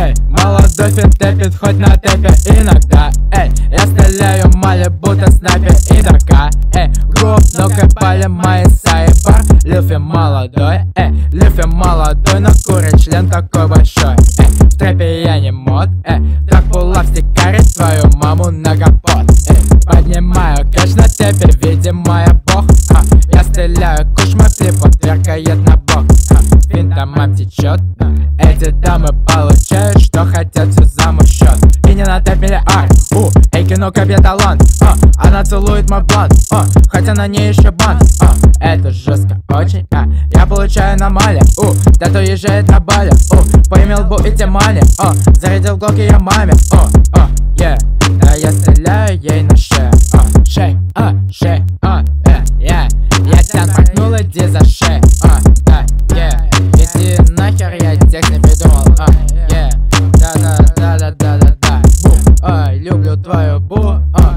эй Молодой финтепит хоть на тэпе иногда, эй Я стреляю мали, будто снайпер и такая, эй Груб, ну-ка палим мои сайбар Люфи молодой, эй Люфи молодой, но курит член такой большой, эй В трэпе я не мод, эй Так пулав стикарит твою маму на капот, эй Поднимаю кэш на тэпе, видимо я бог, а Я стреляю, куш мой флип, отверкает на бок, а Финтомам течет, эти дамы получают, счет И не на тэп миллиард У, эй, кино, как я талант. А, Она целует мой блант а, Хотя на ней еще бан, а, Это жестко, очень а, Я получаю на мале. У, тату езжает на бале. У, поимел бу и темане а, Зарядил глок ее маме. О, о, yeah. Да Я стреляю ей на шею а, Шей, а, шей, а, э, yeah. Я тебя смахнул, иди за Ай, люблю твою бу, а